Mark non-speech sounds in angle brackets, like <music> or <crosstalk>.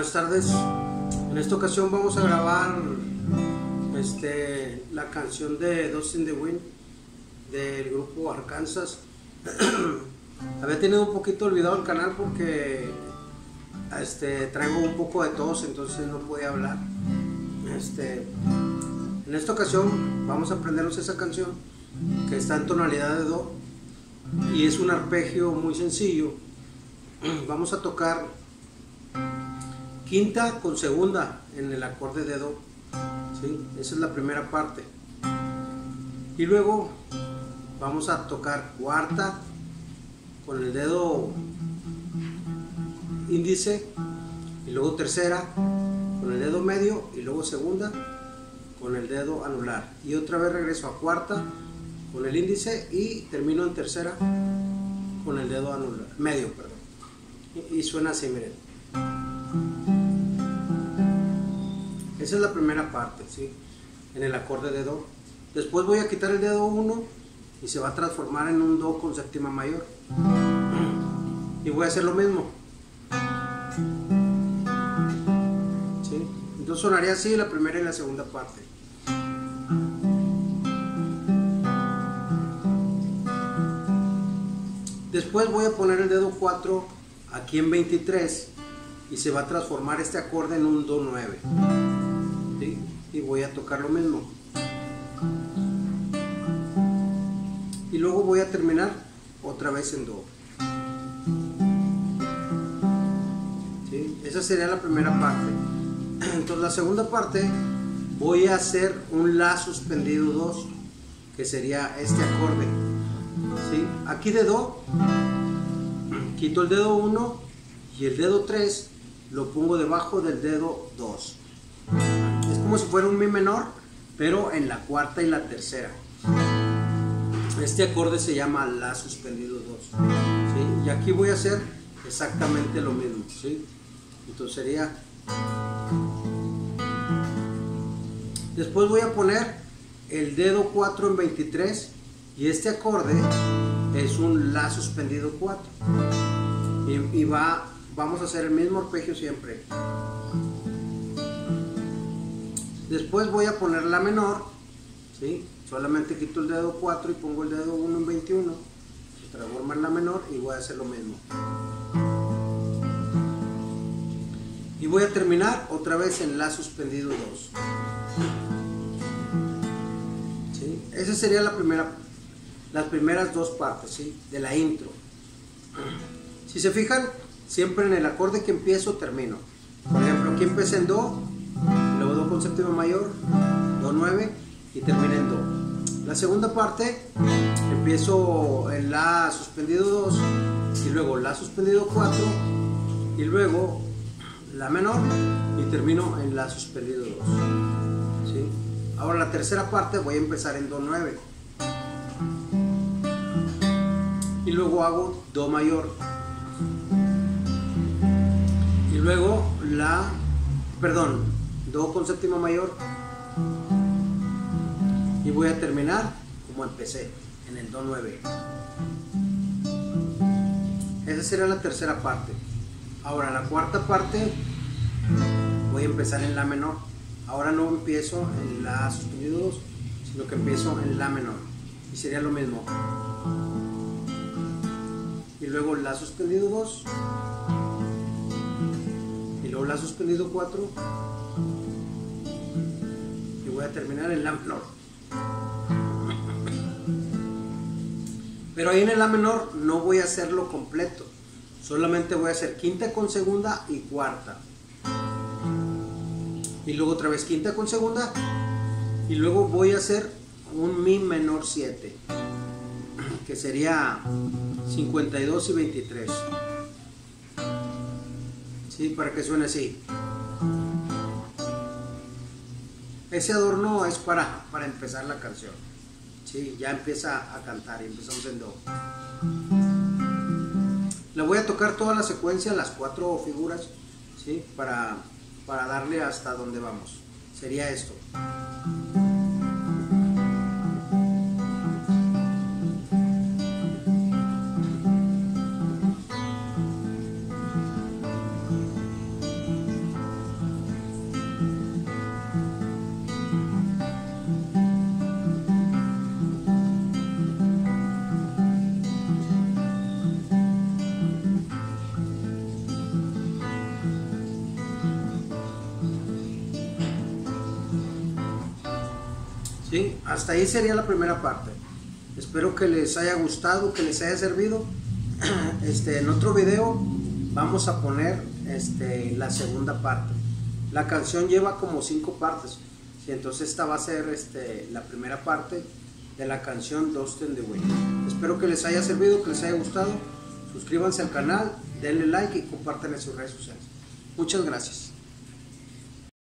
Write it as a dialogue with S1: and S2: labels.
S1: Buenas tardes. En esta ocasión vamos a grabar este, la canción de Dust in the Wind del grupo Arkansas. <clears throat> Había tenido un poquito olvidado el canal porque este, traigo un poco de tos, entonces no podía hablar. Este, en esta ocasión vamos a aprendernos esa canción que está en tonalidad de Do y es un arpegio muy sencillo. <clears throat> Vamos a tocar quinta con segunda en el acorde de Do. ¿sí? Esa es la primera parte. Y luego vamos a tocar cuarta con el dedo índice y luego tercera con el dedo medio y luego segunda con el dedo anular y otra vez regreso a cuarta con el índice y termino en tercera con el dedo anular medio perdón y, y suena así miren esa es la primera parte ¿sí? en el acorde de do después voy a quitar el dedo 1 y se va a transformar en un do con séptima mayor y voy a hacer lo mismo ¿Sí? entonces sonaría así la primera y la segunda parte después voy a poner el dedo 4 aquí en 23 y se va a transformar este acorde en un do 9 ¿Sí? y voy a tocar lo mismo. Y luego voy a terminar otra vez en do. Esa sería la primera parte. <clears throat> Entonces la segunda parte voy a hacer un la suspendido 2 que sería este acorde. ¿Sí? aquí de do <clears throat> quito el dedo 1 y el dedo 3 lo pongo debajo del dedo 2 es como si fuera un mi menor pero en la cuarta y la tercera este acorde se llama La suspendido 2. ¿sí? Y aquí voy a hacer exactamente lo mismo. Entonces sería... Después voy a poner el dedo 4 en 23 y este acorde es un La suspendido 4. Y, y va, vamos a hacer el mismo arpegio siempre. Después voy a poner La menor. ¿sí? solamente quito el dedo 4 y pongo el dedo 1 en 21 se transforma en la menor y voy a hacer lo mismo y voy a terminar otra vez en la suspendido 2 ¿Sí? esa sería la primera las primeras dos partes ¿sí? de la intro si se fijan siempre en el acorde que empiezo termino por ejemplo aquí empecé en do con séptima mayor do 9 y termina en do la segunda parte empiezo en la suspendido 2 y luego la suspendido 4 y luego la menor y termino en la suspendido 2 ¿sí? ahora la tercera parte voy a empezar en do 9 y luego hago do mayor. Y luego la perdón do con séptima mayor y voy a terminar como empecé, en el Do 9. Esa será la tercera parte. Ahora la cuarta parte voy a empezar en La menor. Ahora no empiezo en La suspendido 2, sino que empiezo en La menor. Y sería lo mismo. Y luego La suspendido 2. Y luego La suspendido 4. Y voy a terminar en La menor. Pero ahí en el La menor no voy a hacerlo completo. Solamente voy a hacer quinta con segunda y cuarta. Y luego otra vez quinta con segunda. Y luego voy a hacer un Mi menor 7. Que sería 52 y 23. ¿Sí? Para que suene así. Ese adorno es para, para empezar la canción. Sí, ya empieza a cantar y empezamos en do. Le voy a tocar toda la secuencia, las cuatro figuras, ¿sí? para, para darle hasta donde vamos. Sería esto. ¿Sí? Hasta ahí sería la primera parte. Espero que les haya gustado, que les haya servido. <clears throat> Este, en otro video vamos a poner este, la segunda parte. La canción lleva como cinco partes. Y entonces esta va a ser este, la primera parte de la canción Dust in the Wind. Espero que les haya servido, que les haya gustado. Suscríbanse al canal, denle like y compartan en sus redes sociales. Muchas gracias.